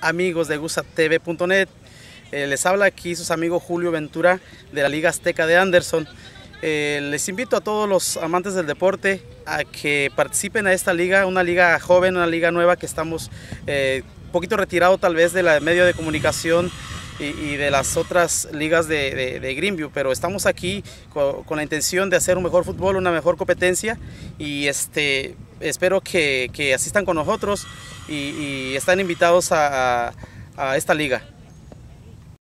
amigos de gusatv.net. Eh, les habla aquí sus amigos Julio Ventura de la Liga Azteca de Anderson. Eh, les invito a todos los amantes del deporte a que participen a esta liga, una liga joven, una liga nueva que estamos eh, poquito retirado tal vez de la medio de comunicación y, de las otras ligas de, Greenview, pero estamos aquí con, la intención de hacer un mejor fútbol, una mejor competencia y este, espero que, asistan con nosotros y, están invitados a esta liga.